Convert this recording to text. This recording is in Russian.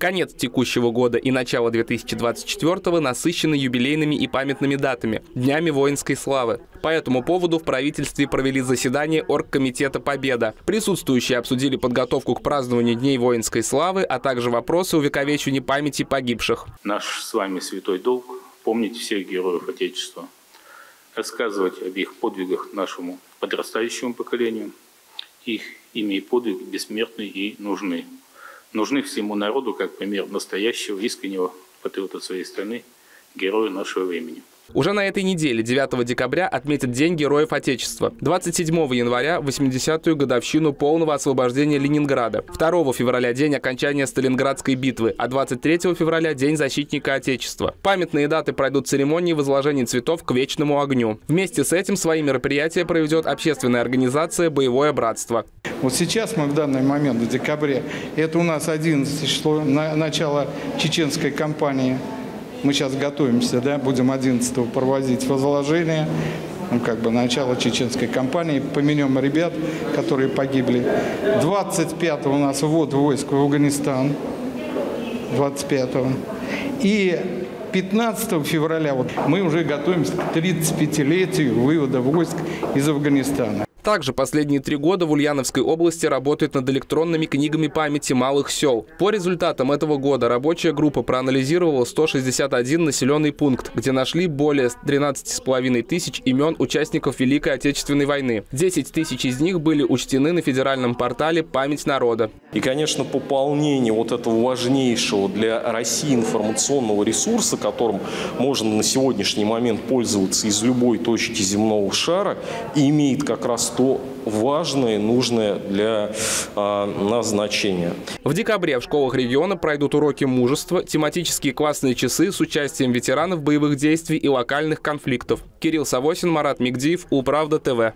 Конец текущего года и начало 2024 насыщены юбилейными и памятными датами – Днями воинской славы. По этому поводу в правительстве провели заседание Оргкомитета «Победа». Присутствующие обсудили подготовку к празднованию Дней воинской славы, а также вопросы увековечивания памяти погибших. Наш с вами святой долг – помнить всех героев Отечества, рассказывать об их подвигах нашему подрастающему поколению. Их имя и подвиг бессмертны и нужны нужны всему народу как пример настоящего, искреннего патриота своей страны, героя нашего времени. Уже на этой неделе, 9 декабря, отметят День Героев Отечества. 27 января – 80-ю годовщину полного освобождения Ленинграда. 2 февраля – день окончания Сталинградской битвы, а 23 февраля – День защитника Отечества. Памятные даты пройдут церемонии возложения цветов к вечному огню. Вместе с этим свои мероприятия проведет общественная организация «Боевое братство». Вот сейчас мы в данный момент, в декабре, это у нас 11 число, на, начало чеченской кампании. Мы сейчас готовимся, да, будем 11 проводить возложение, ну, как бы начало чеченской кампании, поменем ребят, которые погибли. 25 у нас ввод войск в Афганистан, 25 И 15 февраля вот, мы уже готовимся к 35-летию вывода войск из Афганистана. Также последние три года в Ульяновской области работают над электронными книгами памяти малых сел. По результатам этого года рабочая группа проанализировала 161 населенный пункт, где нашли более 13,5 тысяч имен участников Великой Отечественной войны. 10 тысяч из них были учтены на федеральном портале «Память народа». И, конечно, пополнение вот этого важнейшего для России информационного ресурса, которым можно на сегодняшний момент пользоваться из любой точки земного шара, имеет как раз то важное, нужное для э, назначения. В декабре в школах региона пройдут уроки мужества, тематические классные часы с участием ветеранов боевых действий и локальных конфликтов. Кирилл Савосин, Марат Мигдиев, Управда ТВ.